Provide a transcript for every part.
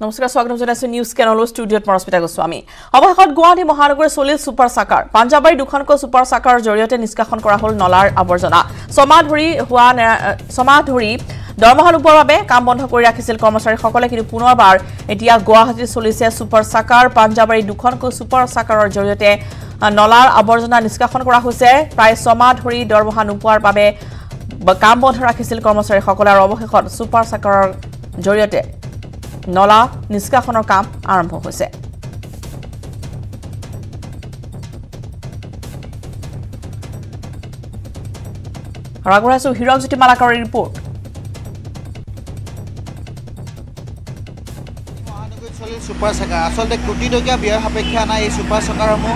নমস্কাৰ স্বাগতম জনাইছো নিউজ কেনলৰ ষ্টুডিঅ'ত মৰস্মিতা গোস্বামী। অৱশেষত গুৱাহাটী মহানগৰীৰ চলিল ছুপাৰ চাকাৰ পাঞ্জাবাৰী দুখনকৈ ছুপাৰ চাকাৰৰ জৰিয়তে নিষ্কাশন কৰা হ'ল নলাৰ আৱৰ্জনা। ছমাহ ধৰি হোৱা ছমাহ ধৰি দৰমহা নোপোৱাৰ বাবে কাম বন্ধ কৰি ৰাখিছিল কৰ্মচাৰীসকলে কিন্তু পুনৰবাৰ এতিয়া গুৱাহাটীত চলিছে ছুপাৰ চাকাৰ। পাঞ্জাবাৰী দুখনকৈ ছুপাৰ চাকাৰৰ জৰিয়তে নলাৰ আৱৰ্জনা নিষ্কাশন কৰা হৈছে। প্ৰায় ছমাহ ধৰি দৰমহা নোপোৱাৰ বাবে কাম বন্ধ ৰাখিছিল কৰ্মচাৰীসকলে আৰু অৱশেষত ছুপাৰ চাকাৰৰ জৰিয়তে। নলা নিষ্কাশনৰ কাম আৰম্ভ হৈছে। আগবঢ়াইছো হীৰক জ্যোতি মালাকাৰৰ ৰিপৰ্ট ছুপাৰ চাকাৰ। আচলতে কোটি টকীয়া ব্যয় সাপেক্ষে অনা এই ছুপাৰ চাকাৰসমূহ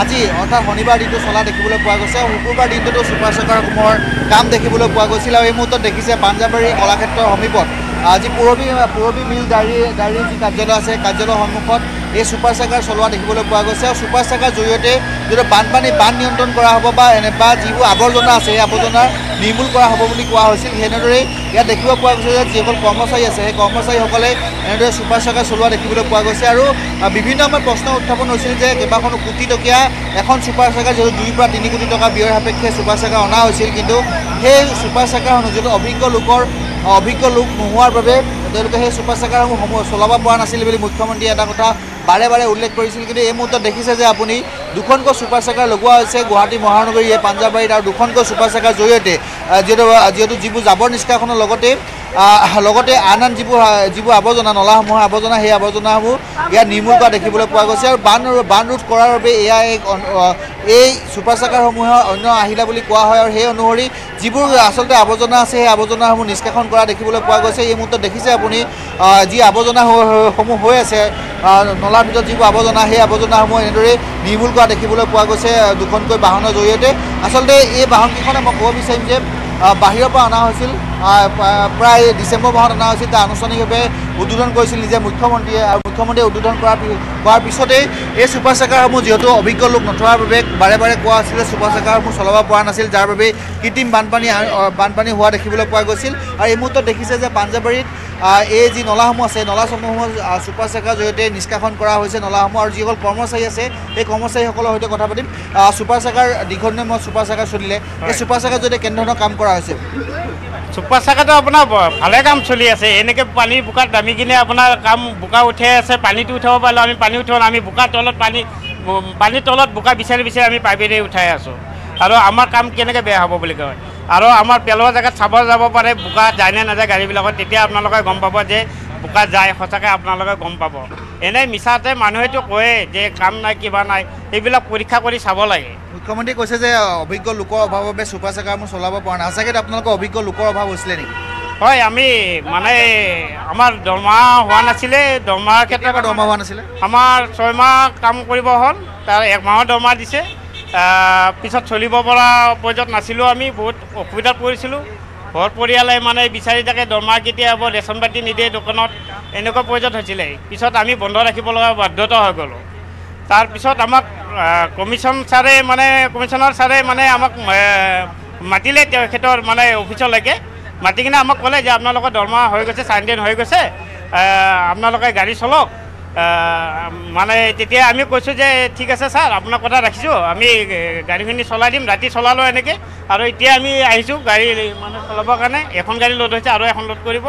আজি অৰ্থাৎ শনিবাৰ দিনটো চলা দেখিবলৈ পোৱা গৈছে। শুকুৰবাৰ দিনটোতো ছুপাৰ চাকাৰসমূহৰ কাম দেখিবলৈ পোৱা গৈছিল আৰু এই মুহূৰ্তত দেখিছে পাঞ্জাবাৰী কলাক্ষেত্ৰৰ সমীপত আজি পুৰবী পুৰবী মিল ডায়েৰী ডায়েৰীৰ যি কাৰ্যালয় আছে কাৰ্যালয়ৰ সন্মুখত এই ছুপাৰ চাকাৰ চলোৱা দেখিবলৈ পোৱা গৈছে। আৰু ছুপাৰ চাকাৰ জৰিয়তে যিটো বানপানী বান নিয়ন্ত্ৰণ কৰা হ'ব বা এনে বা যিবোৰ আৱৰ্জনা আছে সেই আৱৰ্জনা নিৰ্মূল কৰা হ'ব বুলি কোৱা হৈছিল সেনেদৰেই ইয়াত দেখিব পোৱা গৈছে যে যিসকল কৰ্মচাৰী আছে সেই কৰ্মচাৰীসকলে এনেদৰে ছুপাৰ চাকাৰ চলোৱা দেখিবলৈ পোৱা গৈছে। আৰু বিভিন্ন সময়ত প্ৰশ্ন উত্থাপন হৈছিল যে কেইবাখনো কোটি টকীয়া এখন ছুপাৰ চাকাৰ যিহেতু দুইৰ পৰা তিনি কোটি টকা ব্যয়ৰ সাপেক্ষে ছুপাৰ চাকাৰ অনা হৈছিল। কিন্তু সেই ছুপাৰ চাকাৰসমূহ যিটো অভিজ্ঞ লোকৰ অভিজ্ঞ লোক নোহোৱাৰ বাবে তেওঁলোকে সেই ছুপাৰ সমূহ চলাব পৰা নাছিল বুলি মুখ্যমন্ত্ৰীয়ে এটা কথা বাৰে বাৰে উল্লেখ কৰিছিল। কিন্তু এই মুহূৰ্তত দেখিছে যে আপুনি দুখনকৈ ছুপাৰ চাকাৰ লগোৱা হৈছে গুৱাহাটী মহানগৰী এই পাঞ্জাবাৰীত আৰু দুখনকৈ ছুপাৰ চাকাৰ জৰিয়তে যিহেতু যিহেতু যিবোৰ জাবৰ নিষ্কাশনৰ লগতে লগতে আন আন যিবোৰ যিবোৰ আৱৰ্জনা নলাসমূহৰ আৱৰ্জনা সেই আৱৰ্জনাসমূহ ইয়াত নিৰ্মূল কৰা দেখিবলৈ পোৱা গৈছে আৰু বান বান ৰোধ কৰাৰ বাবে এয়া এক এই ছুপাৰ চাকাৰসমূহৰ অন্য আহিলা বুলি কোৱা হয় আৰু সেই অনুসৰি যিবোৰ আচলতে আৱৰ্জনা আছে সেই আৱৰ্জনাসমূহ নিষ্কাশন কৰা দেখিবলৈ পোৱা গৈছে। এই মুহূৰ্তত দেখিছে আপুনি যি আৱৰ্জনা হ- আছে নলাৰ ভিতৰত যিবোৰ আৱৰ্জনা সেই আৱৰ্জনাসমূহ এনেদৰে নিৰ্মূল কৰা দেখিবলৈ পোৱা গৈছে দুখনকৈ বাহনৰ জৰিয়তে। আচলতে এই বাহনকেইখনে মই ক'ব বিচাৰিম যে বাহিৰৰ পৰা অনা হৈছিল। প্ৰায় ডিচেম্বৰ মাহত অনা হৈছিল তাৰ আনুষ্ঠানিকভাৱে উদ্বোধন কৰিছিল নিজে মুখ্যমন্ত্ৰীয়ে আৰু মুখ্যমন্ত্ৰীয়ে উদ্বোধন কৰাৰ পিছতেই এই ছুপাৰ চাকাৰসমূহ যিহেতু অভিজ্ঞ লোক নথকাৰ বাবে বাৰে বাৰে কোৱা হৈছিল যে ছুপাৰ চাকাৰসমূহ চলাব পৰা নাছিল যাৰ বাবে কৃত্ৰিম বানপানী বানপানী হোৱা দেখিবলৈ পোৱা গৈছিল। আৰু এই মুহূৰ্তত দেখিছে যে পাঞ্জাবাৰীত এই যি নলাসমূহ আছে নলাসমূহ ছুপাৰ চাকাৰ জৰিয়তে নিষ্কাশন কৰা হৈছে নলাসমূহ আৰু যিসকল কৰ্মচাৰী আছে সেই কৰ্মচাৰীসকলৰ সৈতে কথা পাতিম। ছুপাৰ চাকাৰ দীঘলীয়া ছুপাৰ চাকাৰ চলিলে। এই ছুপাৰ চাকাৰ জৰিয়তে কেনেধৰণৰ কাম কৰা হৈছে? চাকাটো আপোনাৰ ভালে কাম চলি আছে। এনেকৈ পানী বোকাত নামি কিনে আপোনাৰ কাম বোকা উঠাই আছে পানীটো উঠাব পাৰিলোঁ আমি পানী উঠাব আমি বোকাৰ তলত পানী পানীৰ তলত বোকা বিচাৰি বিচাৰি আমি পাইপেৰে উঠাই আছোঁ। আৰু আমাৰ কাম কেনেকৈ বেয়া হ'ব বুলি কয়? আৰু আমাৰ পেলোৱা জেগাত চাব যাব পাৰে বোকা যায় নে নাযায় গাড়ীবিলাকত তেতিয়া আপোনালোকে গম পাব যে বোকা যায় সঁচাকৈ আপোনালোকে গম পাব। এনেই মিছাতে মানুহেতো কয়ে যে কাম নাই কিবা নাই সেইবিলাক পৰীক্ষা কৰি চাব লাগে। মুখ্যমন্ত্ৰীয়ে কৈছে যে অভিজ্ঞ লোকৰ অভাৱৰ বাবে ছুপাৰ চাকাৰসমূহ চলাব পৰা নাই। সঁচাকৈ আপোনালোকৰ অভিজ্ঞ লোকৰ অভাৱ হৈছিলে নেকি? হয় আমি মানে আমাৰ দৰমহা হোৱা নাছিলে। দৰমহাৰ ক্ষেত্ৰত দৰমহা হোৱা নাছিলে? আমাৰ ছয়মাহ কাম কৰিব হ'ল। তাৰ এক মাহৰ দৰমহা দিছে। পিছত চলিব পৰা পৰ্যায়ত নাছিলোঁ আমি। বহুত অসুবিধাত পৰিছিলোঁ। ঘৰ পৰিয়ালে মানে বিচাৰি থাকে দৰমহা কেতিয়া হ'ব ৰেচন পাতি নিদিয়ে দোকানত। এনেকুৱা পৰ্যায়ত হৈছিলে। পিছত আমি বন্ধ ৰাখিব লগা বাধ্যতা হৈ গ'লোঁ। তাৰপিছত আমাক আহ, কমিশ্যন ছাৰে মানে কমিশ্যনাৰ ছাৰে মানে আমাক মাতিলে তেখেতৰ মানে অফিচলৈকে মাতি কিনে আমাক ক'লে যে আপোনালোকৰ দৰমহা হৈ গৈছে চাৰি দিন হৈ গৈছে আপোনালোকে গাড়ী চলক। মানে তেতিয়া আমি কৈছোঁ যে ঠিক আছে ছাৰ আপোনাৰ কথা ৰাখিছোঁ আমি গাড়ীখিনি চলাই দিম ৰাতি চলালোঁ এনেকৈ। আৰু এতিয়া আমি আহিছোঁ গাড়ী মানে চলাবৰ কাৰণে এখন গাড়ী লোড হৈছে আৰু এখন লোড কৰিব।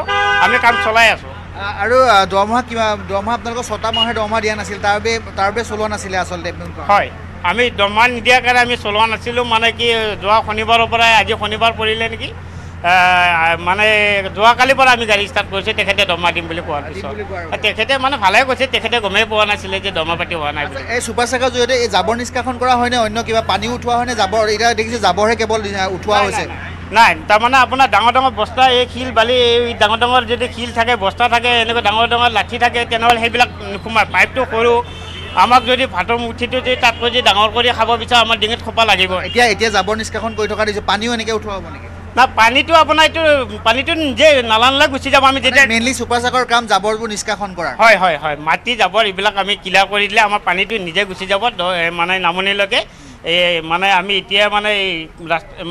আমি কাম চলাই আছোঁ। আৰু দৰমহা কিমান দৰমহা আপোনালোকৰ ছটা মাহে দৰমহা দিয়া নাছিল তাৰ বাবে তাৰ বাবে চলোৱা নাছিলে আচলতে হয় আমি দৰমহা নিদিয়াৰ কাৰণে আমি চলোৱা নাছিলোঁ মানে কি যোৱা শনিবাৰৰ পৰাই আজি শনিবাৰ পৰিলে নেকি মানে যোৱাকালিৰ পৰা আমি গাড়ী ষ্টাৰ্ট কৰিছোঁ তেখেতে দৰমহা দিম বুলি কোৱাৰ পিছত। তেখেতে মানে ভালে কৈছে তেখেতে গমেই পোৱা নাছিলে যে দৰমহা পাতি হোৱা নাই এই ছুপাৰ চাকাৰ জৰিয়তে এই জাবৰ নিষ্কাশন কৰা হয়নে অন্য কিবা পানী উঠোৱা হয়নে? জাবৰ এতিয়া দেখিছোঁ জাবৰহে কেৱল উঠোৱা হৈছে। নাই, তাৰমানে আপোনাৰ ডাঙৰ ডাঙৰ বস্তা এই শিল বালি এই ডাঙৰ ডাঙৰ যদি শিল থাকে বস্তা থাকে এনেকুৱা ডাঙৰ ডাঙৰ লাঠি থাকে তেনেহ'লে সেইবিলাক নোসোমায়। পাইপটো সৰু আমাক যদি ভাতৰ মুঠিটো যদি তাতকৈ যদি ডাঙৰ কৰি খাব বিচাৰোঁ আমাৰ ডিঙিত খোপা লাগিব। এতিয়া এতিয়া জাবৰ নিষ্কাশন কৰি থকা দেখিছোঁ পানীও এনেকৈ উঠোৱা হ'ব নেকি? না পানীটো আপোনাৰ এইটো পানীটো নিজে নালা নালা গুচি যাব আমি যেতিয়া মেইনলি ছুপাৰ চাকৰ কাম জাবৰবোৰ নিষ্কাশন কৰা। হয় হয় হয় মাটি জাবৰ এইবিলাক আমি ক্লিয়াৰ কৰি দিলে আমাৰ পানীটো নিজে গুচি যাব মানে নামনিলৈকে। এই মানে আমি এতিয়া মানে এই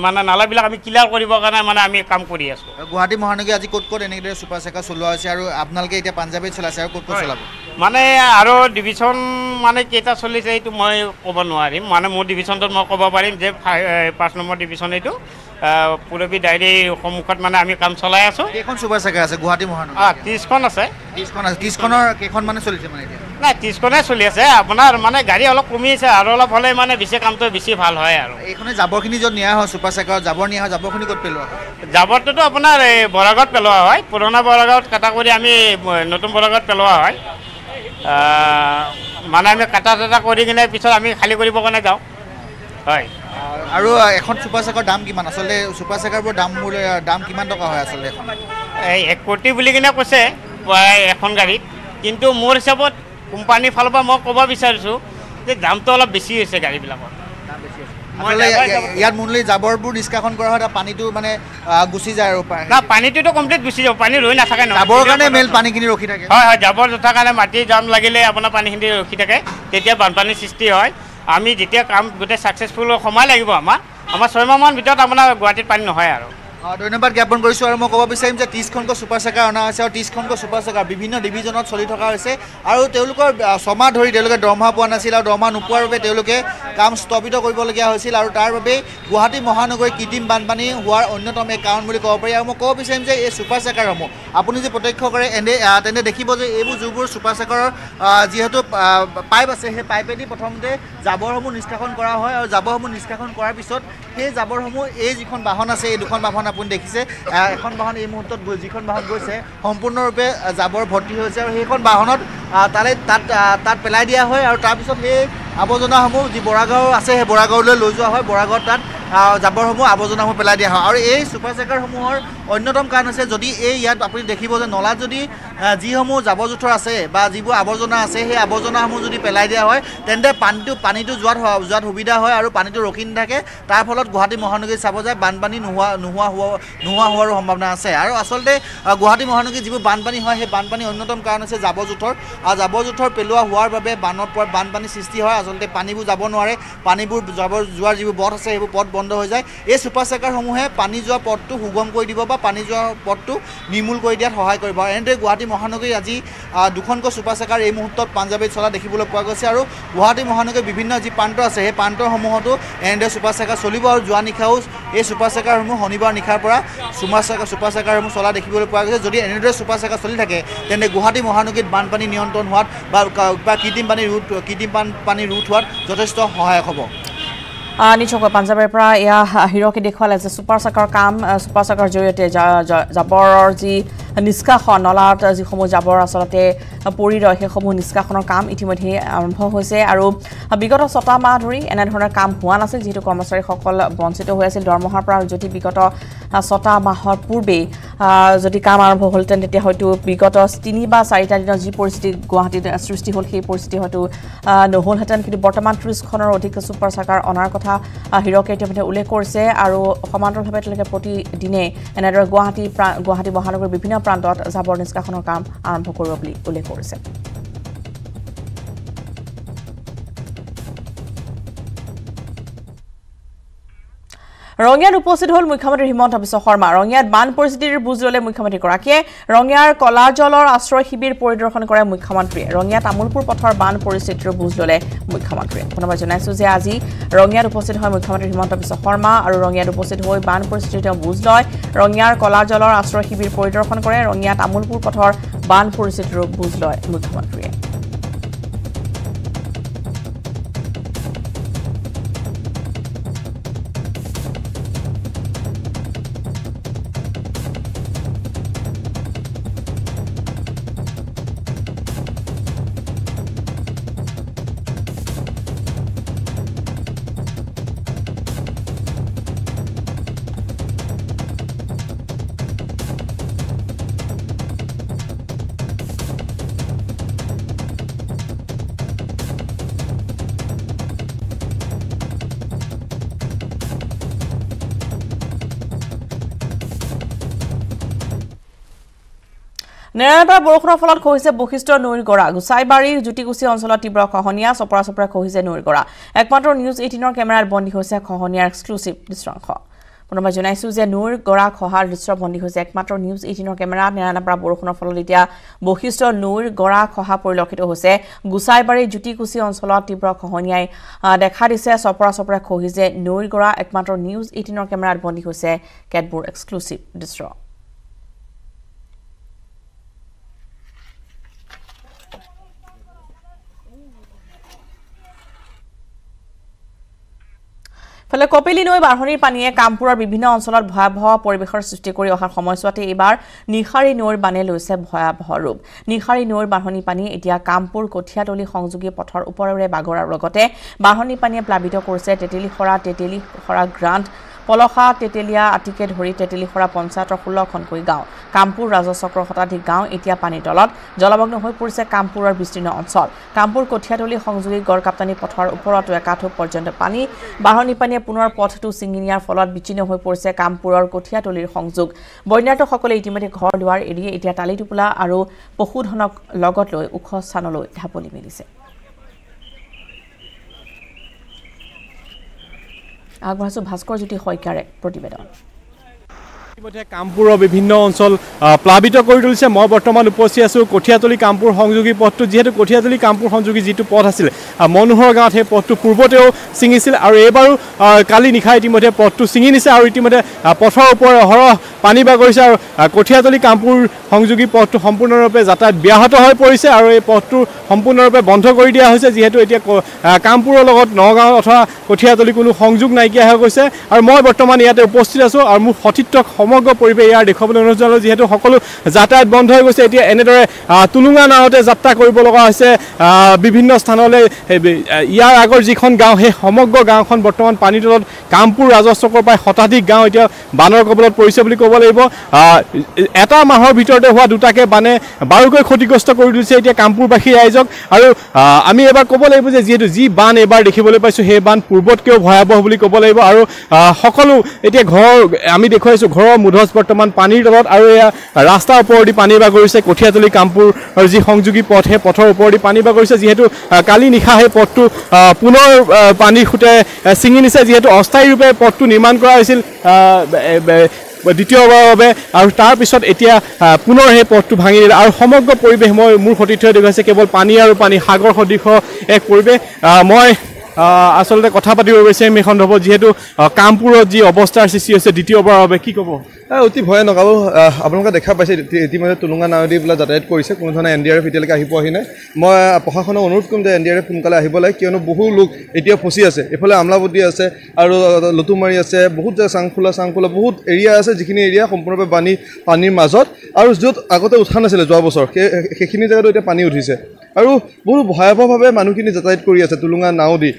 মানে নালাবিলাক আমি ক্লিয়াৰ কৰিবৰ কাৰণে মানে আমি কাম কৰি আছোঁ। গুৱাহাটী মহানগৰী আজি ক'ত ক'ত এনেদৰে ছুপাৰ চাইকেল চলোৱা হৈছে আৰু আপোনালোকে এতিয়া পাঞ্জাৱীত চলাইছে আৰু ক'ত ক'ত চলাব? মানে আৰু ডিভিশ্যন মানে কেইটা চলিছে এইটো মই ক'ব নোৱাৰিম। মানে মোৰ ডিভিশ্যনটোত মই ক'ব পাৰিম যে পাঁচ নম্বৰ ডিভিশ্যন এইটো। পুৰবী ডায়েৰী সন্মুখত মানে আমি কাম চলাই আছোঁ। কেইখন ছুপাৰ চাইকেল আছে গুৱাহাটী মহানগৰী ত্ৰিছখন আছে। ত্ৰিছখন আছে। ত্ৰিছখনৰ কেইখন মানে চলিছে মানে এতিয়া? নাই ত্ৰিছখনে চলি আছে। আপোনাৰ মানে গাড়ী অলপ কমি আছে আৰু অলপ হ'লে মানে বেছি কামটো বেছি ভাল হয় আৰু। এইখনে জাবৰখিনি য'ত নিয়া হয় ছুপাৰ চাইকেলত জাবৰ নিয়া হয় জাবৰখিনি ক'ত পেলোৱা হয়? জাবৰটোতো আপোনাৰ এই বৰাগত পেলোৱা হয়। পুৰণা বৰাগত কাটা কৰি আমি নতুন বৰাগত পেলোৱা হয়। মানে আমি কাটা চাটা কৰি কিনে পিছত আমি খালী কৰিবৰ কাৰণে যাওঁ। হয়। আৰু এখন ছুপাৰ চাইকেলৰ দাম কিমান? আচলতে ছুপাৰ চাইকেলবোৰ দাম মূল্য দাম কিমান টকা হয় আচলতে এখন এই এক কোটি বুলি কিনে কৈছে এখন গাড়ীত। কিন্তু মোৰ হিচাপত কোম্পানীৰ ফালৰ পৰা মই ক'ব বিচাৰিছোঁ যে দামটো অলপ বেছি হৈছে গাড়ীবিলাকৰ। ইয়াত মূললি জাবৰবোৰ নিষ্কাশন কৰা হয় তাত পানীটো মানে গুচি যায় আৰু না পানীটোতো কমপ্লিট গুচি যাব পানী ৰৈ নাথাকে জাবৰৰ কাৰণে মেইন পানীখিনি ৰখি থাকে। হয় হয় জাবৰ জোথাৰ কাৰণে মাটি জাম লাগিলে আপোনাৰ পানীখিনি ৰখি থাকে তেতিয়া বানপানীৰ সৃষ্টি হয়। আমি যেতিয়া কাম গোটেই ছাকচেছফুল সময় লাগিব আমাৰ আমাৰ ছয়মাহমান ভিতৰত আপোনাৰ গুৱাহাটীত পানী নহয় আৰু। ধন্যবাদ জ্ঞাপন কৰিছোঁ আৰু মই ক'ব বিচাৰিম যে ত্ৰিছখনকৈ ছুপাৰ চাইকেল অনা হৈছে আৰু ত্ৰিছখনকৈ ছুপাৰ চাইকেল বিভিন্ন ডিভিজনত চলি থকা হৈছে আৰু তেওঁলোকৰ ছমাহ ধৰি তেওঁলোকে দৰমহা পোৱা নাছিল আৰু দৰমহা নোপোৱাৰ বাবে তেওঁলোকে কাম স্থগিত কৰিবলগীয়া হৈছিল আৰু তাৰ বাবেই গুৱাহাটী মহানগৰীৰ কৃত্ৰিম বানপানী হোৱাৰ অন্যতম এক কাৰণ বুলি ক'ব পাৰি আৰু মই ক'ব বিচাৰিম যে এই ছুপাৰ চাইকেলসমূহ আপুনি যে প্ৰত্যক্ষ কৰে এনে তেনে দেখিব যে এইবোৰ যিবোৰ ছুপাৰ আহ, যিহেতু পাইপ আছে সেই পাইপেদি প্ৰথমতে জাবৰসমূহ নিষ্কাশন কৰা হয় আৰু জাবৰসমূহ নিষ্কাশন কৰাৰ পিছত সেই জাবৰসমূহ এই যিখন বাহন আছে এই দুখন বাহন আপুনি দেখিছে। এখন বাহন এই মুহূৰ্তত যিখন বাহন গৈছে সম্পূৰ্ণৰূপে জাবৰ ভৰ্তি হৈছে আৰু সেইখন বাহনত তালে তাত তাত পেলাই দিয়া হয় আৰু তাৰপিছত সেই আৱৰ্জনাসমূহ যি বৰাগাঁও আছে সেই বৰাগাঁৱলৈ লৈ যোৱা হয়। বৰাগাঁৱত তাত জাবৰসমূহ আৱৰ্জনাসমূহ পেলাই দিয়া হয়। আৰু এই ছুপাৰ চাইকেলসমূহৰ অন্যতম কাৰণ হৈছে যদি এই ইয়াত আপুনি দেখিব যে নলাত যদি যিসমূহ জাবৰ জোঁথৰ আছে বা যিবোৰ আৱৰ্জনা আছে সেই আৱৰ্জনাসমূহ যদি পেলাই দিয়া হয় তেন্তে পানীটো পানীটো যোৱাত যোৱাত সুবিধা হয় আৰু পানীটো ৰখি নাথাকে। তাৰ ফলত গুৱাহাটী মহানগৰীত চাব যায় বানপানী নোহোৱা নোহোৱা হোৱা নোহোৱা হোৱাৰো সম্ভাৱনা আছে। আৰু আচলতে গুৱাহাটী মহানগৰীত যিবোৰ বানপানী হয় সেই বানপানীৰ অন্যতম কাৰণ হৈছে জাবৰ জোঁথৰ আৰু জাবৰ জোঁথৰ পেলোৱা হোৱাৰ বাবে বানৰ পৰা বানপানীৰ সৃষ্টি হয়। আচলতে পানীবোৰ যাব নোৱাৰে। পানীবোৰ জাবৰ যোৱাৰ যিবোৰ পথ আছে সেইবোৰ পথ বন্ধ হৈ যায়। এই ছুপাৰ চাইকেলসমূহে পানী যোৱা পথটো সুগম কৰি দিব বা পানী যোৱা পথটো নিৰ্মূল কৰি দিয়াত সহায় কৰিব। আৰু এনেদৰে গুৱাহাটী মহানগৰী আজি দুখনকৈ ছুপাৰ চাইকেল এই মুহূৰ্তত পাঞ্জাৱীত চলা দেখিবলৈ পোৱা গৈছে আৰু গুৱাহাটী মহানগৰীৰ বিভিন্ন যি প্ৰান্ত আছে সেই প্ৰান্তসমূহতো এনেদৰে ছুপাৰ চাইকেল চলিব আৰু যোৱা নিশাও এই ছুপাৰ চাইকেলসমূহ শনিবাৰ নিশাৰ পৰা ছুপাৰ চাইকেল ছুপাৰ চাইকেলসমূহ চলা দেখিবলৈ পোৱা গৈছে। যদি এনেদৰে ছুপাৰ চাইকেল চলি থাকে তেন্তে গুৱাহাটী মহানগৰীত বানপানী নিয়ন্ত্ৰণ হোৱাত বা কৃত্ৰিম পানী ৰোধ কৃত্ৰিম পানী ৰোধ হোৱাত যথেষ্ট সহায়ক হ'ব। নিশ্চয়কৈ পাঞ্জাৱৰ পৰা এয়া হিৰকে দেখুৱালে যে ছুপাৰ চাকাৰ কাম ছুপাৰ চাকাৰ জৰিয়তে জাবৰৰ যি নিষ্কাশন নলাত যিসমূহ জাবৰ আচলতে পৰি ৰয় সেইসমূহ নিষ্কাশনৰ কাম ইতিমধ্যে আৰম্ভ হৈছে আৰু বিগত ছটা মাহ ধৰি এনেধৰণৰ কাম হোৱা নাছিল যিহেতু কৰ্মচাৰীসকল বঞ্চিত হৈ আছিল দৰমহাৰ পৰা। যদি বিগত ছটা মাহৰ পূৰ্বেই যদি কাম আৰম্ভ হ'লহেঁতেন তেতিয়া হয়তো বিগত তিনি বা চাৰিটা দিনৰ যি পৰিস্থিতি গুৱাহাটীত সৃষ্টি হ'ল সেই পৰিস্থিতি হয়তো নহ'লহেঁতেন। কিন্তু বৰ্তমান ত্ৰিছখনৰ অধিক ছুপাৰ চাকাৰ অনাৰ কথা হীৰকে ইতিমধ্যে উল্লেখ কৰিছে। আৰু সমান্তৰালভাৱে তেওঁলোকে প্ৰতিদিনে এনেদৰে গুৱাহাটী গুৱাহাটী মহানগৰীৰ বিভিন্ন প্ৰান্তত জাবৰ নিষ্কাশনৰ কাম আৰম্ভ কৰিব বুলি উল্লেখ কৰিছে। ৰঙিয়াত উপস্থিত হ'ল মুখ্যমন্ত্ৰী হিমন্ত বিশ্ব শৰ্মা। ৰঙিয়াত বান পৰিস্থিতিৰ বুজ ল'লে মুখ্যমন্ত্ৰীগৰাকীয়ে। ৰঙিয়াৰ কলা জলৰ আশ্ৰয় শিবিৰ পৰিদৰ্শন কৰে মুখ্যমন্ত্ৰীয়ে। ৰঙিয়া তামোলপুৰ পথৰ বান পৰিস্থিতিৰ বুজ ল'লে মুখ্যমন্ত্ৰীয়ে। পুনৰবাৰ জনাইছো যে আজি ৰঙিয়াত উপস্থিত হয় মুখ্যমন্ত্ৰী হিমন্ত বিশ্ব শৰ্মা আৰু ৰঙিয়াত উপস্থিত হৈ বান পৰিস্থিতিৰ তেওঁ বুজ লয়। ৰঙিয়াৰ কলা জলৰ আশ্ৰয় শিবিৰ পৰিদৰ্শন কৰে। ৰঙিয়া তামোলপুৰ পথৰ বান পৰিস্থিতিৰো বুজ লয় মুখ্যমন্ত্ৰীয়ে। নেৰানেপেৰা বৰষুণৰ ফলত খহিছে বশিষ্ঠৰ নৈৰ গৰা। গোচাইবাৰীৰ জ্যোতিকুচি অঞ্চলত তীব্ৰ খহনীয়া চপৰা চপৰা খহিছে নৈৰ গৰা। একমাত্ৰ নিউজ এইটিনৰ কেমেৰাত বন্দী হৈছে খহনীয়াৰ এক্সক্লুচিভ দৃশ্যাংশ। পুনৰবাৰ জনাইছো যে নৈৰ গৰা খহাৰ দৃশ্য বন্দী হৈছে একমাত্ৰ নিউজ এইটিনৰ কেমেৰাত। নেৰানেপেৰা বৰষুণৰ ফলত এতিয়া বশিষ্ঠ নৈৰ গৰা খহা পৰিলক্ষিত হৈছে। গোচাইবাৰীৰ জ্যোতিকুচি অঞ্চলত তীব্ৰ খহনীয়াই দেখা দিছে। চপৰা চপৰা খহিছে নৈৰ গৰা। একমাত্ৰ নিউজ এইটিনৰ কেমেৰাত বন্দী হৈছে কেতবোৰ এক্সক্লুচিভ দৃশ্য। ইফালে কপিলী নৈ বাঢ়নিৰ পানীয়ে কামপুৰৰ বিভিন্ন অঞ্চলত ভয়াৱহ পৰিৱেশৰ সৃষ্টি কৰি অহাৰ সময়ছোৱাতে এইবাৰ নিশাৰী নৈৰ বানে লৈছে ভয়াৱহ ৰূপ। নিশাৰী নৈৰ বাঢ়নি পানী এতিয়া কামপুৰ কঠীয়াতলী সংযোগী পথৰ ওপৰেৰে বাগৰাৰ লগতে বাঢ়নি পানীয়ে প্লাৱিত কৰিছে তেতেলীখৰা তেতেলীখৰা গ্ৰাণ্ট পলসা তেতেলীয়া আটিকে ধৰি তেতেলীখৰা পঞ্চায়তৰ ষোল্লখনকৈ গাঁও। কামপুৰ ৰাজচক্ৰৰ শতাধিক গাঁও এতিয়া পানীৰ তলত। জলমগ্ন হৈ পৰিছে কামপুৰৰ বিস্তীৰ্ণ অঞ্চল। কামপুৰ কঠীয়াতলী সংযোগী গড়কাপ্তানী পথৰ ওপৰতো একাঠো পৰ্যন্ত পানী। বাঢ়নি পানীয়ে পুনৰ পথটো ছিঙি নিয়াৰ ফলত বিচ্ছিন্ন হৈ পৰিছে কামপুৰৰ কঠীয়াতলীৰ সংযোগ। বন্যাৰ্থসকলে ইতিমধ্যে ঘৰ দুৱাৰ এৰি এতিয়া টালি টোপোলা আৰু পশুধনক লগত লৈ ওখ স্থানলৈ ঢাপলি মেলিছে। আগবঢ়াইছো ভাস্কৰ জ্যোতি শইকীয়াৰ প্ৰতিবেদন। ইতিমধ্যে কামপুৰৰ বিভিন্ন অঞ্চল আহ, প্লাবিত কৰি তুলিছে। মই বৰ্তমান উপস্থিত আছোঁ কঠীয়াতলী কামপুৰ সংযোগী পথটো যিহেতু কঠীয়াতলী কামপুৰ সংযোগী যিটো পথ আছিল মনোহৰ গাঁৱত সেই পথটো পূৰ্বতেও ছিঙিছিল আৰু এইবাৰো কালি নিশা ইতিমধ্যে পথটো ছিঙি নিছে আৰু ইতিমধ্যে পথৰ ওপৰত অহৰহ পানী বাগৰিছে আৰু কঠীয়াতলী কামপুৰ সংযোগী পথটো সম্পূৰ্ণৰূপে যাতায়াত ব্যাহত হৈ পৰিছে আৰু এই পথটো সম্পূৰ্ণৰূপে বন্ধ কৰি দিয়া হৈছে যিহেতু এতিয়া কামপুৰৰ লগত নগাঁও অথবা কঠীয়াতলী কোনো সংযোগ নাইকিয়া হৈ গৈছে। আৰু মই বৰ্তমান ইয়াতে উপস্থিত আছোঁ আৰু মোৰ সতীৰ্থক সমগ্ৰ পৰিৱেশ ইয়াৰ দেখুৱাবলৈ অনুৰোধ জনালোঁ। যিহেতু সকলো যাতায়াত বন্ধ হৈ গৈছে এতিয়া এনেদৰে টুলুঙা নাৱতে যাত্ৰা কৰিব লগা হৈছে। বিভিন্ন স্থানলৈ ইয়াৰ আগৰ যিখন গাঁও সেই সমগ্ৰ গাঁওখন বৰ্তমান পানীৰ তলত কামপুৰ ৰাজচক্ৰৰ প্ৰায় শতাধিক গাঁও এতিয়া বানৰ কবলত পৰিছে বুলি ক'ব লাগিব। এটা মাহৰ ভিতৰতে হোৱা দুটাকে বানে বাৰুকৈ ক্ষতিগ্ৰস্ত কৰি দিছে এতিয়া কামপুৰবাসী ৰাইজক। আৰু আমি এবাৰ ক'ব লাগিব যে যিহেতু যি বান এইবাৰ দেখিবলৈ পাইছোঁ সেই বান পূৰ্বতকৈও ভয়াৱহ বুলি ক'ব লাগিব। আৰু সকলো এতিয়া ঘৰ আমি দেখুৱাইছোঁ ঘৰৰ মুধচ বৰ্তমান পানীৰ তলত আৰু এয়া ৰাস্তাৰ ওপৰেদি পানী বাগৰিছে। কঠীয়াতলী কামপুৰ যি সংযোগী পথ সেই পথৰ ওপৰেদি পানী বাগৰিছে। যিহেতু কালি নিশা সেই পথটো পুনৰ পানীৰ সোঁতে ছিঙি নিছে। যিহেতু অস্থায়ীৰূপে পথটো নিৰ্মাণ কৰা হৈছিল দ্বিতীয়বাৰৰ বাবে। আৰু তাৰপিছত এতিয়া পুনৰ সেই পথটো ভাঙি দিলে। আৰু সমগ্ৰ পৰিৱেশ মই মোৰ সতীৰ্থই দেখুৱাইছে কেৱল পানী আৰু পানী সাগৰ সদৃশ এক পৰিৱেশ। মই আচলতে কথা পাতিব বিচাৰিম এই সন্দৰ্ভত যিহেতু কামপুৰত যি অৱস্থাৰ সৃষ্টি হৈছে দ্বিতীয়বাৰৰ বাবে কি ক'ব? অতি ভয়ানক আৰু আপোনালোকে দেখা পাইছে ইতি- ইতিমধ্যে টুলুঙা নাৱেদি পেলাই যাতায়াত কৰিছে কোনো ধৰণে এন ডি আৰ এফ এতিয়ালৈকে আহি পোৱাহি নাই। মই প্ৰশাসনক অনুৰোধ কৰিম যে এন ডি আৰ এফ সোনকালে আহিব লাগে কিয়নো বহু লোক এতিয়া ফচি আছে। এইফালে আমলাপতি আছে আৰু আহ, লতুমাৰী আছে বহুত জেগা চাংখোলা চাংখোলা বহুত এৰিয়া আছে যিখিনি এৰিয়া সম্পূৰ্ণৰূপে পানী পানীৰ মাজত। আৰু য'ত আগতে উঠা নাছিলে যোৱা বছৰ সেই সেইখিনি জেগাতো এতিয়া পানী উঠিছে। আৰু বহুত ভয়াৱহভাৱে মানুহখিনি যাতায়াত কৰি আছে টুলুঙা নাও দি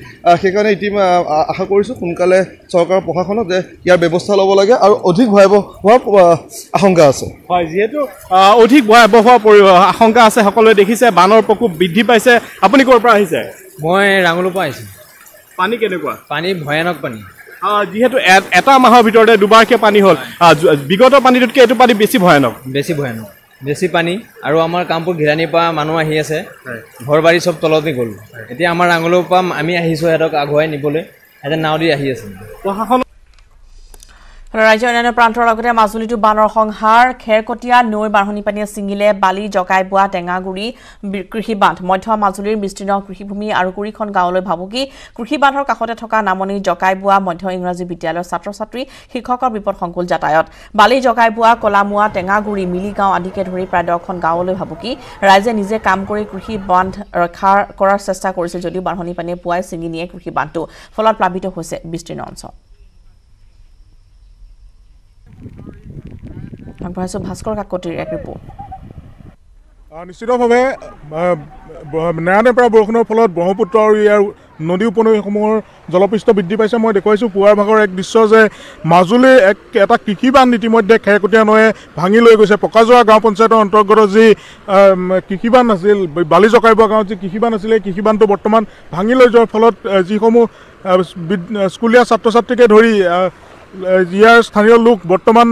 সেইকাৰণে ইতিমধ্যে আশা কৰিছোঁ সোনকালে চৰকাৰৰ প্ৰশাসনক যে ইয়াৰ ব্যৱস্থা ল'ব লাগে আৰু অধিক ভয়াৱহ হোৱাৰ আশংকা আছে। হয় যিহেতু অধিক ভয়াৱহ হোৱাৰ পৰি আশংকা আছে সকলোৱে দেখিছে বানৰ প্ৰকোপ বৃদ্ধি পাইছে। আপুনি ক'ৰ পৰা আহিছে? মই ৰাঙলৰ পৰা আহিছোঁ। পানী কেনেকুৱা? পানী ভয়ানক পানী। যিহেতু এ- এটা মাহৰ ভিতৰতে দুবাৰকৈ পানী হ'ল। বিগত পানীটোতকৈ এইটো পানী বেছি ভয়ানক। বেছি ভয়ানক। বেছি পানী আৰু আমাৰ কামপুৰ ঘিৰাণীৰ পৰা মানুহ আহি আছে। ঘৰ বাৰী চব তলতে গ'ল। এতিয়া আমাৰ ৰাঙলৰ পৰা আমি আহিছোঁ সিহঁতক আগুৱাই নিবলৈ। সিহঁতে নাও দি আহি আছে। প্ৰশাসন ৰাজ্যৰ অন্যান্য প্ৰান্তৰ লগতে মাজুলীতো বানৰ সংহাৰ খেৰকটীয়া নৈৰ বাঢ়নি পানীয়ে ছিঙিলে বালি জকাই বোৱা টেঙাগুৰি কৃষি বান্ধ মধ্য মাজুলীৰ বিস্তীৰ্ণ কৃষিভূমি আৰু কুৰিখন গাঁৱলৈ ভাবুকি কৃষি বান্ধৰ কাষতে থকা নামনি জকাই বোৱা মধ্য ইংৰাজী বিদ্যালয়ৰ ছাত্ৰ ছাত্ৰী শিক্ষকৰ বিপদসংকুল যাতায়ত। বালি জকাই বোৱা কলামোৱা টেঙাগুৰি মিলিগাঁও আদিকে ধৰি প্ৰায় দহখন গাঁৱলৈ ভাবুকি ৰাইজে নিজে কাম কৰি কৃষি বান্ধ ৰক্ষা কৰাৰ চেষ্টা কৰিছিল যদিও বাঢ়নি পানীয়ে পুৱাই ছিঙি নিয়ে কৃষি বান্ধটো ফলত প্লাৱিত হৈছে বিস্তীৰ্ণ অঞ্চল। আগবঢ়াইছো ভাস্কৰ কাকতিৰ এক ৰিপৰ্ট। নিশ্চিতভাৱে নেৰানেপেৰা বৰষুণৰ ফলত ব্ৰহ্মপুত্ৰ আৰু ইয়াৰ নদী উপনৈসমূহৰ জলপৃষ্ঠ বৃদ্ধি পাইছে। মই দেখুৱাইছোঁ পুৱাৰ ভাগৰ এক দৃশ্য যে মাজুলীৰ এক এটা কৃষি বান্ধ ইতিমধ্যে খেৰকটীয়া নৈয়ে ভাঙি লৈ গৈছে। পকাজোৰা গাঁও পঞ্চায়তৰ অন্তৰ্গত যি কৃষি বান্ধ আছিল বালি জকাইবোৱা গাঁৱত যি কৃষি বান্ধ আছিলে এই কৃষি বান্ধটো বৰ্তমান ভাঙি লৈ যোৱাৰ ফলত যিসমূহ স্কুলীয়া ছাত্ৰ ছাত্ৰীকে ধৰি ইয়াৰ স্থানীয় লোক বৰ্তমান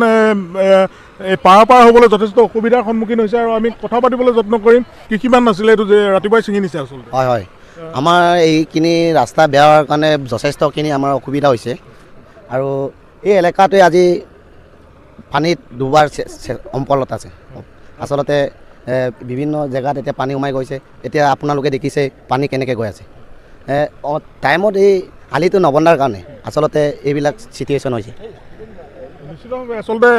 পাৰ পাৰ হ'বলৈ যথেষ্ট অসুবিধাৰ সন্মুখীন হৈছে আৰু আমি কথা পাতিবলৈ যত্ন কৰিম। কৃষিমান নাছিলে এইটো যে ৰাতিপুৱাই ছিঙি নিছে আচলতে? হয় হয়। আমাৰ এইখিনি ৰাস্তা বেয়া হোৱাৰ কাৰণে যথেষ্টখিনি আমাৰ অসুবিধা হৈছে। আৰু এই এলেকাটোৱে আজি পানীত চে- সম্পলত আছে। আচলতে বিভিন্ন জেগাত এতিয়া পানী সোমাই গৈছে। এতিয়া আপোনালোকে দেখিছে পানী কেনেকৈ গৈ আছে। টাইমত এই আলিটো নবন্ধাৰ কাৰণে আচলতে এইবিলাক চিটুৱেশ্যন হৈছে। নিশ্চিতভাৱে আচলতে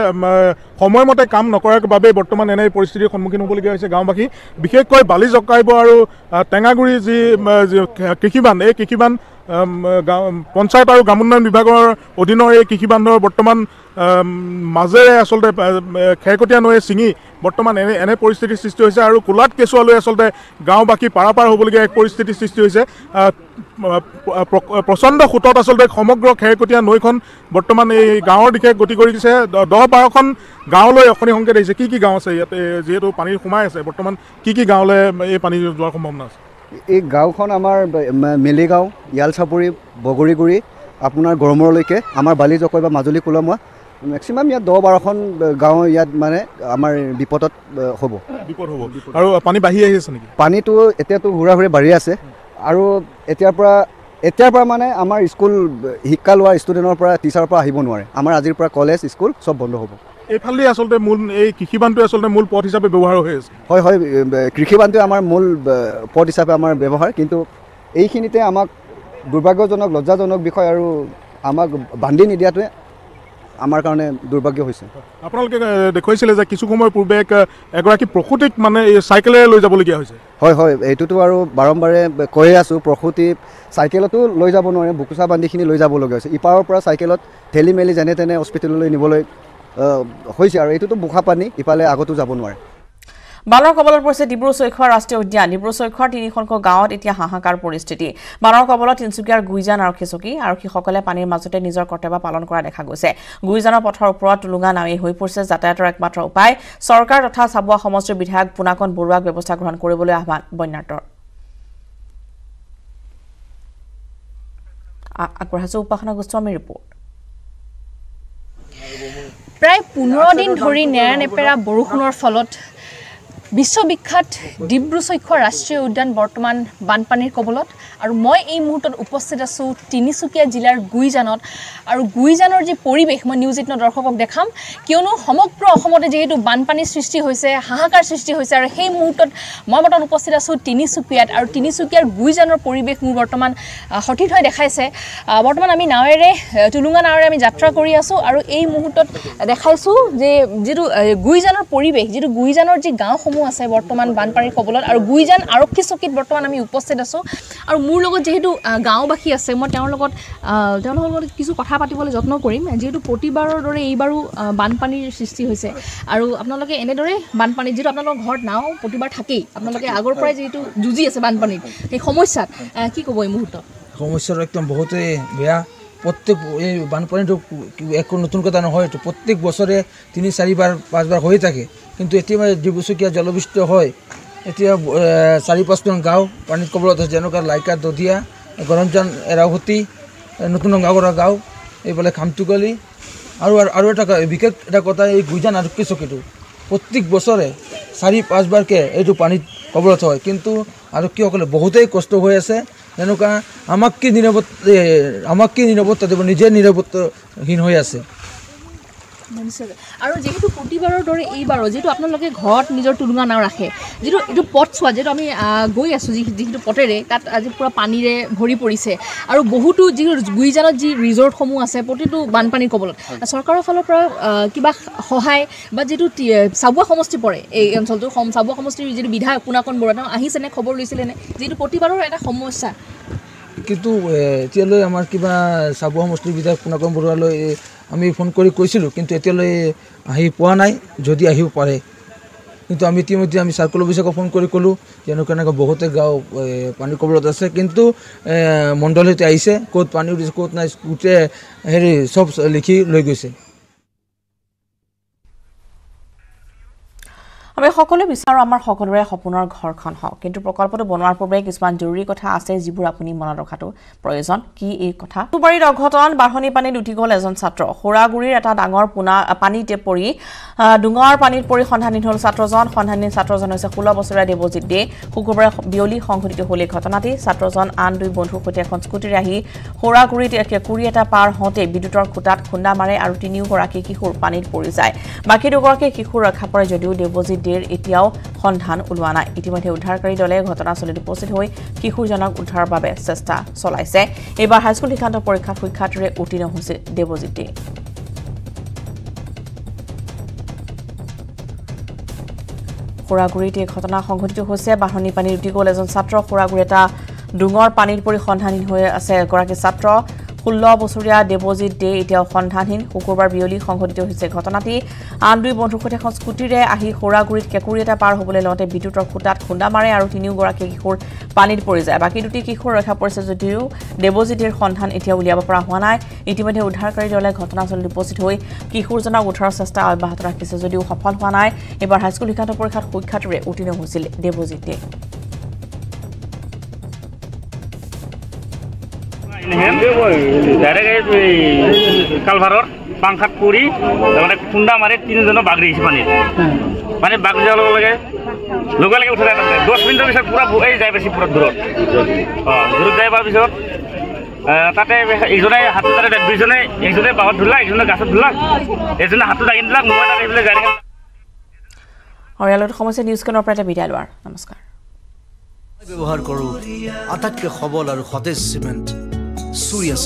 সময়মতে কাম নকৰাৰ বাবেই বৰ্তমান এনে পৰিস্থিতিৰ সন্মুখীন হ'বলগীয়া হৈছে গাঁওবাসী। বিশেষকৈ বালি জকাইব আৰু টেঙাগুৰি যি কৃষিবান্ধ এই গাঁও পঞ্চায়ত আৰু গ্ৰামোন্নয়ন বিভাগৰ অধীনৰ এই কৃষিবান্ধৰ বৰ্তমান উম, মাজেৰে আচলতে খেৰকটীয়া নৈয়ে ছিঙি বৰ্তমান এনে এনে পৰিস্থিতিৰ সৃষ্টি হৈছে আৰু কোলাত কেঁচুৱালৈ আচলতে গাঁওবাসী পাৰাপাৰ হ'বলগীয়া এক পৰিস্থিতিৰ সৃষ্টি হৈছে। প্ৰচণ্ড সোঁতত আচলতে সমগ্ৰ খেৰকটীয়া নৈখন বৰ্তমান এই গাঁৱৰ দিশে গতি কৰি দিছে। দহ বাৰখন গাঁৱলৈ অশনি সংকেত আহিছে। কি কি গাঁও আছে ইয়াতে? যিহেতু পানী সোমাই আছে। বৰ্তমান কি কি গাঁৱলৈ এই পানী যোৱাৰ সম্ভাৱনা আছে? এই গাঁওখন আমাৰ মেলিগাঁও ইয়ালচাপৰি বগৰীগুৰি আপোনাৰ গড়মূৰলৈকে আমাৰ বালি জকৈ বা মাজুলী কোলমোৱা মেক্সিমাম ইয়াত দহ বাৰখন গাঁও ইয়াত মানে আমাৰ বিপদত হ'ব। বিপদ হ'ব। আৰু পানী বাঢ়ি আহি আছে নেকি? পানীটো এতিয়াতো হুৰা হুৰে বাঢ়ি আছে। আৰু এতিয়াৰ পৰা এতিয়াৰ পৰা মানে আমাৰ স্কুল শিক্ষা লোৱা ষ্টুডেণ্টৰ পৰা টিচাৰৰ পৰা আহিব নোৱাৰে। আমাৰ আজিৰ পৰা কলেজ স্কুল চব বন্ধ হ'ব। এইফালেদি আচলতে মূল এই কৃষিবানটোৱে আচলতে মূল পথ হিচাপে ব্যৱহাৰ হৈ আছে। হয় হয় ব- কৃষিবানটোৱে আমাৰ মূল পথ হিচাপে আমাৰ ব্যৱহাৰ কিন্তু এইখিনিতে আমাক দুৰ্ভাগ্যজনক লজ্জাজনক বিষয় আৰু আমাক বান্ধি নিদিয়াটোৱে আমাৰ কাৰণে দুৰ্ভাগ্য হৈছে। আপোনালোকে দেখুৱাইছিলে যে কিছু সময় পূৰ্বে এক এগৰাকী প্ৰসূতিক মানে এই চাইকেলেৰে লৈ যাবলগীয়া হৈছে। হয় হয় এইটোতো আৰু বাৰম্বাৰে কৈয়ে আছোঁ প্ৰসূতি চাইকেলতো লৈ যাব নোৱাৰে বুকুচা বান্ধিখিনি লৈ যাবলগীয়া হৈছে। ইপাৰৰ পৰা চাইকেলত ঠেলি মেলি যেনে তেনে হস্পিটেললৈ নিবলৈ হৈছে আৰু এইটোতো বোকা পানী ইফালে আগতো যাব নোৱাৰে। বানৰ কবলত পৰিছে ডিব্ৰু চৈখোৱা ৰাষ্ট্ৰীয় উদ্যান। ডিব্ৰু চৈখোৱাৰ তিনিখনকৈ গাঁৱত এতিয়া হাহাকাৰ পৰিস্থিতি। বানৰ কবলত তিনিচুকীয়াৰ গুইজান আৰক্ষী চকী আৰক্ষীসকলে পানীৰ মাজতে নিজৰ কৰ্তব্য পালন কৰা দেখা গৈছে। গুইজানৰ পথৰ ওপৰত টুলুঙা নাৱেই হৈ পৰিছে যাতায়াতৰ একমাত্ৰ উপায়। চৰকাৰ তথা চাবুৱা সমষ্টিৰ বিধায়ক পুনাকন বৰুৱাক ব্যৱস্থা গ্ৰহণ কৰিবলৈ আহ্বান বন্যাৰ্তৰ উপাসনা গোস্বামীৰ ৰিপৰ্ট প্ৰায় পোন্ধৰ দিন ধৰি নেৰানেপেৰা বৰষুণৰ ফলত বিশ্ববিখ্যাত ডিব্ৰুচৈখোৱা ৰাষ্ট্ৰীয় উদ্যান বৰ্তমান বানপানীৰ কবলত আৰু মই এই মুহূৰ্তত উপস্থিত আছোঁ তিনিচুকীয়া জিলাৰ গুইজানত। আৰু গুইজানৰ যি পৰিৱেশ মই নিউজ এইটিনৰ দৰ্শকক দেখাম। কিয়নো সমগ্ৰ অসমতে যিহেতু বানপানীৰ সৃষ্টি হৈছে হাহাকাৰ সৃষ্টি হৈছে আৰু সেই মুহূৰ্তত মই বৰ্তমান উপস্থিত আছোঁ তিনিচুকীয়াত। আৰু তিনিচুকীয়াৰ গুইজানৰ পৰিৱেশ মোৰ বৰ্তমান সঠিক হৈ দেখাইছে। বৰ্তমান আমি নাৱেৰে টুলুঙা নাৱেৰে আমি যাত্ৰা কৰি আছোঁ আৰু এই মুহূৰ্তত দেখাইছোঁ যে যিটো গুইজানৰ পৰিৱেশ যিটো গুইজানৰ যি গাঁওসমূহ আছে বৰ্তমান বানপানীৰ কবলত আৰু গুইজান আৰক্ষী চকীত বৰ্তমান আমি উপস্থিত আছোঁ। আৰু মোৰ লগত যিহেতু গাঁওবাসী আছে মই তেওঁৰ লগত তেওঁলোকৰ লগত কিছু কথা পাতিবলৈ যত্ন কৰিম। যিহেতু প্ৰতিবাৰৰ দৰে এইবাৰো বানপানীৰ সৃষ্টি হৈছে। আৰু আপোনালোকে এনেদৰে বানপানীত যিহেতু আপোনালোকৰ ঘৰত নাও প্ৰতিবাৰ থাকেই। আপোনালোকে আগৰ পৰাই যিহেতু যুঁজি আছে বানপানীত সেই সমস্যাত কি ক'ব এই মুহূৰ্তত? সমস্যাটো একদম বহুতেই বেয়া। প্ৰত্যেক এই বানপানীটো একো নতুন কথা নহয় এইটো প্ৰত্যেক বছৰে তিনি চাৰিবাৰ পাঁচবাৰ হৈ থাকে। কিন্তু এতিয়া মানে ডিব্ৰুচকীয়া জলবিষ্ট হয়। এতিয়া চাৰি পাঁচখন গাঁও পানীত কবলত আছে যেনেকুৱা লাইকা দধিয়া গৰমজান এৰাৱতী এ, নতুন গাঁৱৰ গাঁও এইফালে খামটুকলি। আৰু আৰু- এটা বিশেষ এটা কথা এই গুইজান আৰক্ষী চকীটো প্ৰত্যেক বছৰে চাৰি পাঁচবাৰকৈ এইটো পানীত কবলত হয়। কিন্তু আৰক্ষীসকলে বহুতেই কষ্ট হৈ আছে। যেনেকুৱা আমাক কি নিৰাপত্তা আমাক কি নিৰাপত্তা দিব নিজে নিৰাপত্তাহীন হৈ আছে। নিশ্চয়কৈ আৰু যিহেতু প্ৰতিবাৰৰ দৰে এইবাৰো যিহেতু আপোনালোকে ঘৰত নিজৰ টুলুঙা নাও ৰাখে যিটো এইটো পথ চোৱা যিহেতু আমি গৈ আছোঁ যি যিটো পথেৰে তাত আজি পূৰা পানীৰে ভৰি পৰিছে। আৰু বহুতো যি গুইজানত যি ৰিজৰ্টসমূহ আছে প্ৰতিটো বানপানীৰ কবলত চৰকাৰৰ ফালৰ পৰা কিবা সহায় বা যিটো চাবুৱা সমষ্টি পৰে এই অঞ্চলটো চাবুৱা সমষ্টিৰ যিটো বিধায়ক পুনাকন বৰুৱা তেওঁ আহিছেনে খবৰ লৈছিলেনে যিটো প্ৰতিবাৰৰ এটা সমস্যা। কিন্তু এতিয়ালৈ আমাৰ কিবা চাবুৱা সমষ্টিৰ বিধায়ক পুনাকম বৰুৱালৈ আমি ফোন কৰি কৈছিলোঁ কিন্তু এতিয়ালৈ আহি পোৱা নাই যদি আহিব পাৰে। কিন্তু আমি ইতিমধ্যে আমি চাৰ্কল অফিচকো ফোন কৰি ক'লোঁ যে এনেকুৱা এনেকুৱা বহুতে গাঁও পানীৰ কবলত আছে। কিন্তু এ, মণ্ডল সৈতে আহিছে ক'ত পানী উঠিছে ক'ত নাই গোটেই হেৰি চব লিখি লৈ গৈছে। আমি সকলোৱে বিচাৰোঁ আমাৰ সকলোৰে সপোনৰ ঘৰখন হওক। কিন্তু প্ৰকল্পটো বনোৱাৰ পূৰ্বে কিছুমান জৰুৰী কথা আছে যিবোৰ আপুনি মনত ৰখাটো প্ৰয়োজন। কি এই কথা? দুবাৰীত অঘটন বাঢ়নি পানীত উঠি গ'ল এজন ছাত্ৰ। সৌৰাগুৰিৰ এটা ডাঙৰ পোনা পানীতে পৰি ডুঙৰ পানীত পৰি সন্ধানহীন হ'ল ছাত্ৰজন। সন্ধানহীন ছাত্ৰজন হৈছে ষোল্ল বছৰীয়া দেৱজিৎ দে। শুকুৰবাৰে বিয়লি সংঘটিত হ'ল এই ঘটনাটি। ছাত্ৰজন আন দুই বন্ধুৰ সৈতে এখন স্কুটিৰে আহি সৌৰাগুৰিত কেঁকুৰি এটা পাৰ হওঁতে বিদ্যুতৰ খুটাত খুন্দা মাৰে আৰু তিনিওগৰাকী কিশোৰ পানীত পৰি যায়। বাকী দুগৰাকী শিশু ৰক্ষা পৰে যদিও দেৱজিৎ দেৰ এতিয়াও সন্ধান ওলোৱা নাই। ইতিমধ্যে উদ্ধাৰকাৰী দলে ঘটনাস্থলীত উপস্থিত হৈ শিশুজনক উদ্ধাৰৰ বাবে চেষ্টা চলাইছে। এইবাৰ হাইস্কুল শিক্ষান্ত পৰীক্ষাত সুখ্যাতিৰে উত্তীৰ্ণ হৈছে দেৱজিৎ দে। খুৰাগুৰিত এই ঘটনা সংঘটিত হৈছে। বাঢ়নি পানীত উটি গ'ল এজন ছাত্ৰ। খুৰাগুৰি এটা ডুঙৰ পানীত পৰি সন্ধানহীন হৈ আছে এগৰাকী ছাত্ৰ। ষোল্ল বছৰীয়া দেৱজিৎ দে এতিয়াও সন্ধানহীন। শুকুৰবাৰ বিয়লি সংঘটিত হৈছে ঘটনাটি। আন দুই বন্ধুৰ সৈতে এখন স্কুটিৰে আহি সৌৰাগুৰিত কেঁকুৰি এটা পাৰ হ'বলৈ লওঁতে বিদ্যুতৰ খুটাত খুন্দা মাৰে আৰু তিনিওগৰাকী কিশোৰ পানীত পৰি যায়। বাকী দুটি কিশোৰ ৰক্ষা পৰিছে যদিও দেৱজিৎৰ সন্ধান এতিয়া উলিয়াব পৰা হোৱা নাই। ইতিমধ্যে উদ্ধাৰকাৰী দলে ঘটনাস্থলীত উপস্থিত হৈ কিশোৰজনক উদ্ধাৰৰ চেষ্টা অব্যাহত ৰাখিছে যদিও সফল হোৱা নাই। এইবাৰ হাইস্কুল শিক্ষান্ত পৰীক্ষাত সুখ্যাতিৰে উত্তীৰ্ণ হৈছিল দেৱজিৎ দে। ডাইৰেক্ট এই কালভাৰৰ পাংখাত পৰি তাৰমানে খুন্দা মাৰি তিনিজনক বাগৰি আহিছে পানীত। পানীত বাগৰি যোৱাৰ লগে লগে লগে লগে উঠাই দহ মিনিটৰ পিছত পূৰা এই যাই পাইছে পূৰা দূৰত। অঁ দূৰত যাই পোৱাৰ পিছত তাতে ইজনে হাতত তাতে দুইজনে একজনে বাহত ধুলাক ইজনে গাছত ধুলাক এজনে হাতত দাঙি দিলাক মই তাতে এইফালে গাড়ীখন আৰু ইয়াৰ লগত সমস্যা নিউজখনৰ পৰা এটা বিদায় লোৱাৰ। নমস্কাৰ। ব্যৱহাৰ কৰোঁ। আটাইতকৈ সবল আৰু সতেজ চিমেণ্ট। Surya